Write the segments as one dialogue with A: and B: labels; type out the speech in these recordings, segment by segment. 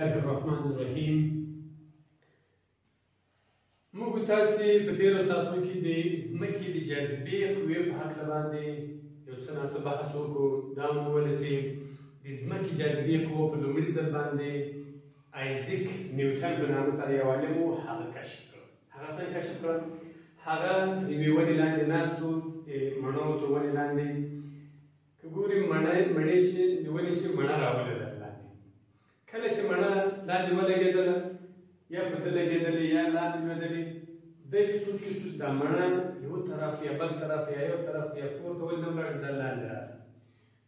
A: الله الرحمن الرحیم موږ تاسو په تیرو ساعتو کې د ځمکې د جاذبې قوې په هکله باندې یو څه ناڅه بحث وکړو دا مو وویل چې د ځمکې جاذبې قوه په لومړي ځل باندې آیزیک نیوټن په نامه سره یو عالم و هغه کشف کړه هغه څنګه کشف کړه هغه تر یوې ونې لاندې ناست و مڼو تر ونې لاندې که ګوري مڼه مڼې چې د ونې چې مڼه راولې ده لاندې کله چې مڼه لاندې ولګېدله یا په ده لګېدلې یا لاندې لوېدلې دی سوچ کې سوچ دا مڼه یو طرف یا بل طرف یا یو طرف یا پورته ولې نه ولاړې دا لاندې راغله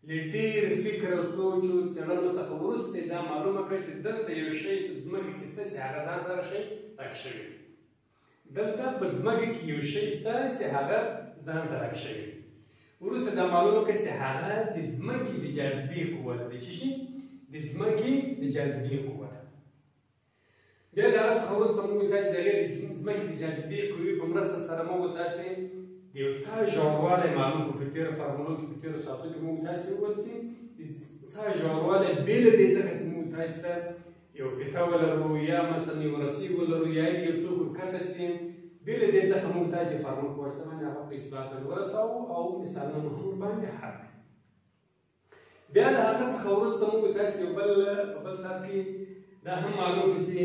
A: له ډېر فکر او سوچ او څېړنو څخه وروسته دا معلومه کړه چې دلته یو شی په ځمکه کې شته چې هغه ځان سره شی تک شوی دلته په ځمکه کې یو شی شته چې هغه ځان ته راکشوي وروسته دا معلومه کړه چې هغه د ځمکې د جاذبې قوت دی چې شي د ځمکې د جاذبې قوت بیا د هغه څخه وروسته موږ تاسو د غیر ځمکې د جاذبې قوې په مرسته سره موږ تاسو د یو څه ژوروالی معلوم کړو په تېرو فارمولو کې په تېرو ساعتو کې موږ تاسو وویل چې د څه ژوروالی بې له دې څخه چې موږ تاسو ته یو پته ولرو یا مثلا یو رسیب ولرو یا یو څوک ورکته سي بې له دې څخه موږ تاسې فرمان په واسطه باندې هغه په اثبات باندې ورساوو او مثالونه مو هم باندې حل بیا له هغه څخه وروسته موږ تاسې یو بل په بل ساعت کې دا هم معلوم کړو چې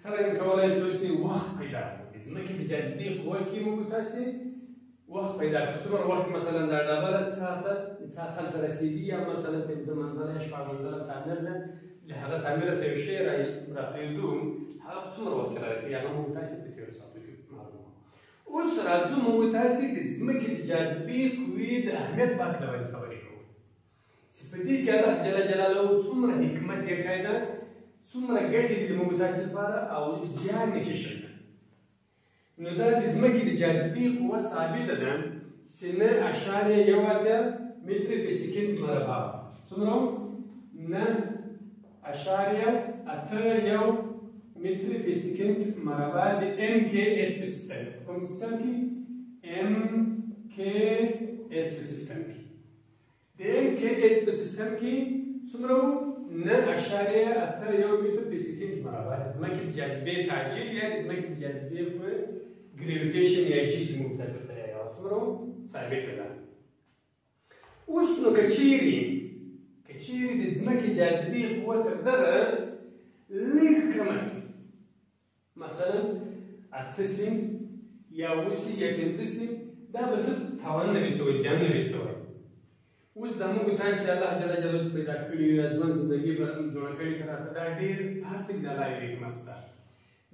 A: څرنګه کولای شو چې وخت پیدا کړو ځمکې د جاذبې قوه کې موږ تاسې وخت پیدا کړي څومره وخت مثلا دا ډبره ساته ثقل ته رسیدي یا مثلا پنځه منزله شپږ منزله تعمیر ده له هغه تعمیره څه شی را راپرېږدو هغه په څومره وخت کې رارسېږي هغه موږ تاسې په تېرو ساعتو کې معلومه اوس راځو موږ تاسې د ځمکې د جاذبې قوې د اهمیت په هکله باندې خبرې کوو چې په دې کې الله جل جلاله څومره حکمت یې کړی ده څومره ګټې دي موږ تاسې لپاره او زیان یې څه شی نو دا د ځمکې د جاذبې قوه ثابته ده چې نه اشاریه یو اتیا متر په سکند مربع څومره نه اشاریه اته یو متر په سکند مربع د ام کې اس په سیستم کوم سیستم کې ام کې اس په سیستم کې د ایم کې اس په سیستم کې څومره وو نه اشاریه اته یو متر په سکند برابر ځمکې د جاذبې تعجیل یا د ځمکې د جاذبې په ګریویټیشن یا چې چې موږ تاسو ته یا څومره ثابت ده اوس نو کچيري کچيري د ځمکې جاذبې قوت تر دغه لږ کم شي مثلا اته سیم یا اوسی یا پنځه سیم دا به څه تاوان نه رسوي زیان نه رسوي اوس دا موږ تاسو ته الله جل جلاله څخه پیدا کړی یا ځوان زندگی به جوړه کړی تر هغه دا ډیر هر څه د لای حکمت سره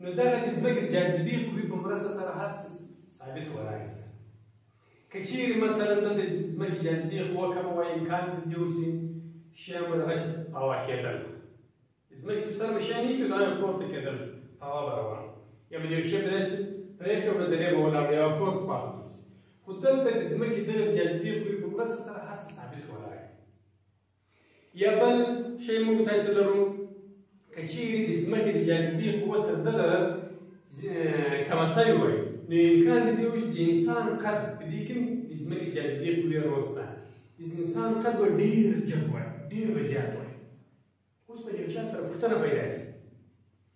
A: نو دا د ځمکې جاذبې قوې په مرسته سره هر څه ثابت ولاړ که چیرې مثلا د ځمکې جاذبې قوه کمه وای امکان دی اوسې شیان به دغه هوا کېدل ځمکې په سر به شی نه کړي دا یې پورته کېدل هوا به روان یا به د یو شي په داسې پرېکړه به ذرې به ولاړې یا پورته خوا ته ګرځي خو دلته د ځمکې دغه جاذبې قوې په مرسته سره هر څه ثابت ولاړ یا بل شی موږ تاسو لرو که چیرې د ځمکې د جاذبې قوه تر دغه کمه شوې وای نو امکان دی اوس د انسان قد په دې کې د ځمکې جاذبې قوې رول شته د انسان قد به ډېر جګ وای ډېر به زیات وای اوس به یو چا سره پوښتنه پیدا شي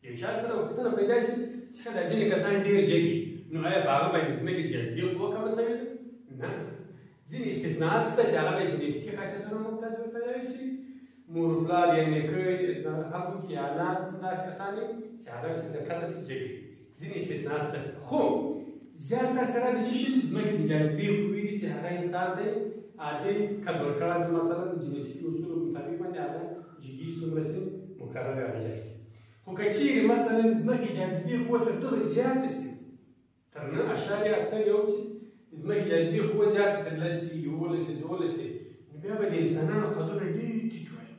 A: یو چا سره پوښتنه پیدا شي چې کله ځینې کسان ډېر جګي نو آیا په هغه باندې ځمکې جاذبې قوه کمه شوې ده نه ځینې استثناات شته چې هغه به جنیټیکي خاصیتونه موږ ته ضرورت پیدا شي مور و پلار یا نیکه خلکو کې یا نه داسې کسان دي چې هغه چې د کله چې جګي ځینې استثنا شته خو زیاتره سره د چی شي ځمکې د جاذبې قوې دي چې هغه انسان دی عادي قد ورکړه د مثلا د جنټیکي اصولو مطابق باندې هغه جګي څومره سي مقرر هغه جګ سي خو که چیرې مثلا د ځمکې جاذبې قوه تر دغه زیاته سي تر نه اشاریه اته یو چې د ځمکې جاذبې قوه زیاته سي لس سي یولس سي دولس سي نو بیا به د انسانانو قدونه ډېر ټیټ وي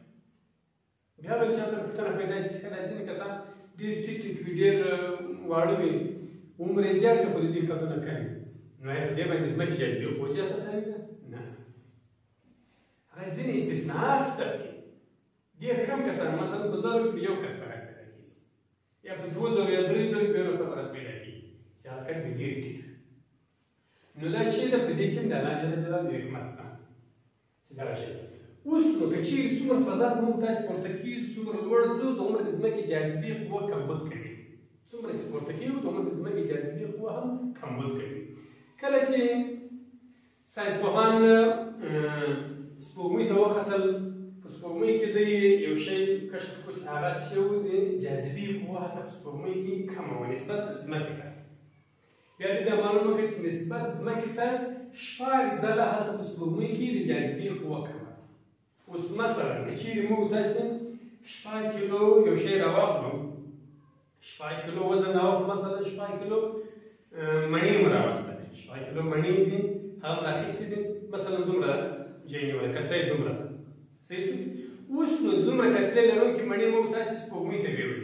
A: بیا به چې سره پوښتنه پیدا شي چې کله ځینې کسان ډېر ټیټ ټیټ وي ډېر واړه وي عمر یې زیات وي خو د دوی قدونه کم وي نو آیا په دې باندې د ځمکې جاذبې قوه زیاته سوې ده نه هغه ځینې استثناات شته پکې ډېر کم کسان مثلا په زرو کې یو کس په لاس پیدا کېږي یا په دوو زرو یا درې زرو کې یو کس په لاس پیدا کېږي چې هغه کم وي ډېر ټیټ نو دا چې ده په دې کې د الله جل جلاله د حکمت ده چې دغه شی اوس نو که چیرې څومره فضا ته موږ تاسې پورته کېږو څومره لوړ ځو دومره د ځمکې جاذبې قوه کمبود کوي څومره چې پورته کېږو دومره د ځمکې جاذبې قوه هم کمبود کوي کله چې ساینسپوهان سپوږمۍ ته وختل په سپوږمۍ کې دوی یو شی کشف کړو چې هغه څه و د جاذبې قوه هلته په سپوږمۍ کې کمه وه نسبت ځمکې ته بیا دې ته معلومه کړئ چې نسبت ځمکې ته شپږ ځله هلته په سپوږمۍ کې د جاذبې قوه کمه ده اوس مثلا که چیرې موږ تاسو شپږ کیلو یو شی راواخلو شپږ کیلو وزن راواخلو مثلا شپږ کیلو مڼې مو راوسته دي شپږ کیلو مڼې دي هغه راخیستې دي مثلا دومره جیني وایي کتلې دومره صحیح اوس نو دومره کتلې لرونکې مڼې موږ تاسو سپوږمۍ ته بیوړو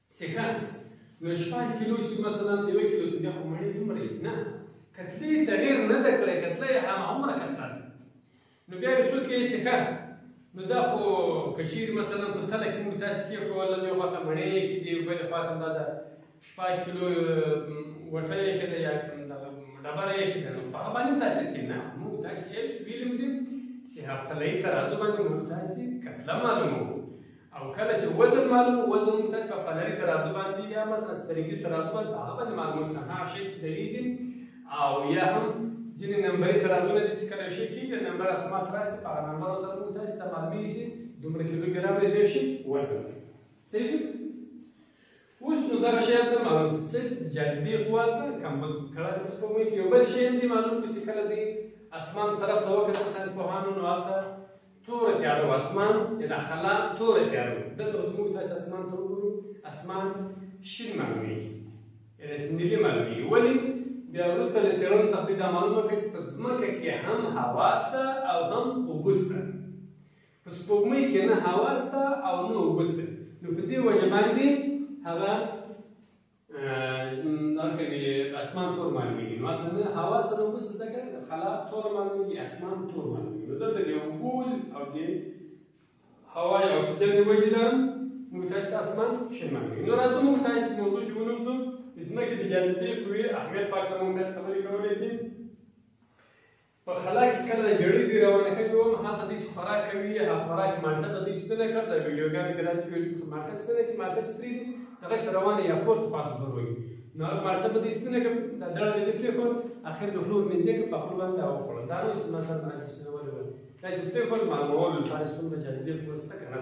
A: سیکان نو شپږ کیلو شي مثلا یو کیلو شي بیا خو مړې دومره نه کتلې تغیر نه ده کړې کتلې هم عمره کتله نو بیا یو څوک یې سیکان نو دا خو کچیر مثلا په تله کې موږ تاسو کې خو ولله یو خواته مړې کې دی بل خواته دا ده شپږ کیلو وټه یې کې ده یا ډبره یې کې ده نو په هغه باندې تاسو کې نه موږ تاسو یې ویلم دي چې هغه پلې ترازو باندې موږ تاسو کتله معلومو او کله چې وزن معلوم وزن موږ ته په فلري ترازو باندې یا مثلا سپرنګي ترازو باندې هغه باندې معلومه شي هغه شی چې دلیزم او یا هم ځینې نمبري ترازونه دي چې کله شي کېږي نمبر اتومات راشي په هغه نمبر سره موږ تاسو ته معلومېږي چې دومره کیلوګرام دی شي وزن صحیح اوس نو دغه شی ته معروف څه جاذبې قوا ته کمبل کړه د سپوږمۍ کې یو بل شی هم دی معلوم کړو چې کله دی اسمان طرف ته وکړه ساینس پوهانو نو هلته توره تیاره و اسمان یا د خلا توره تیاره و دلته اوس موږ داسې اسمان ته وګورو اسمان شین معلومېږي یعنې نیلي معلومېږي ولې بیا وروسته له څېړنو څخه دوی دا معلومه کړه چې په ځمکه کې هم هوا شته او هم اوبه شته په سپوږمۍ کې نه هوا سته او نه اوبه سته نو په دې وجه باندې هغه دا کوي اسمان تور معلومیږي نو هلته نه هوا سره اوبه سته ځکه خلا تور معلومیږي اسمان تور معلومیږي نو دلته د اوبو او د هوا یا اکسیجن د وجې نه موږ تاسو ته اسمان شین معلومیږي نو راځو موږ تاسو موضوع چې ونوځو د ځمکې د جاذبې قوې اهمیت په اړه موږ تاسو خبرې کولی شي په خلا کې کله جړې دی روانه کوي او ما ته دې خورا کوي یا خورا کې مالټه ته دې سپینه کړ دا ویډیو ګانې کې راځي ویل مالټه سپینه کې مالټه سپری دي دغه سره روانه یا پورت خواته وروي نو مالټه به دې سپینه کړ دا دړه دې پرې کړ اخر د خلور نږدې کړ په خپل باندې او خپل دا نو سم سره نه چې سره ولې دا چې په خپل معلومولو لپاره څومره جاذبې پروسته کنه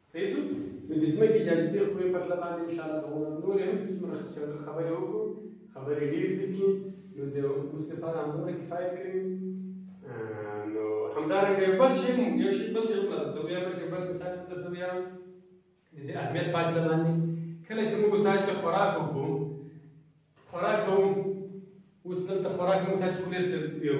A: صحیح شو نو د ځمکې جاذبې قوې په تله باندې انشاءالله د غونډو نورې هم څومره خبرې وکړو خبرې ډېرې دي کې نو د اوس لپاره همدومره کفایت کوي نو همدارنګه یو بل شی یو شی بل شی هم درته ویایم بل شی بل مثال هم درته ویایم د دې اهمیت په تله باندې کله چې موږ تاسو خوراک وکړو خوراک کوو اوس دلته خوراک موږ تاسو کولې ته یو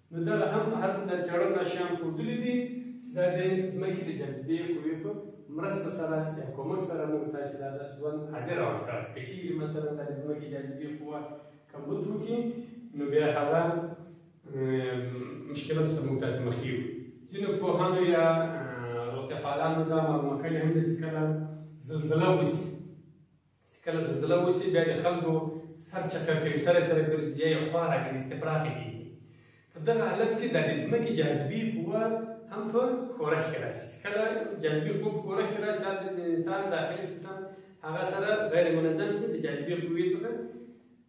A: نو دغه هم په هر څه د څېړنو شیان ښودلي دي چې دا د ځمکې د جاذبې قوې په مرسته سره یا کومک سره موږ تاسې دا د ژوند عادي روان کړ که چیرې مثلا دا د ځمکې جاذبې قوه کمبود وکړي نو بیا هغه مشکلات سره موږ تاسې مخ کیږو ځینو پوهانو یا روغتیاپالانو دا معلومه کړې هم ده چې کله زلزله وشي چې کله زلزله وشي بیا د خلکو سر چکر کوي سره سره ګرځي یا یې خوا راګري استفراق یې کېږي په دغه حالت کې دا د ځمکې جاذبي قوه هم په ښورښ کې راشي کله جاذبي قوه په ښورښ کې راشي هلته د انسان داخلي سیستم هغه سره غیر منظم شي د جاذبې قوې څخه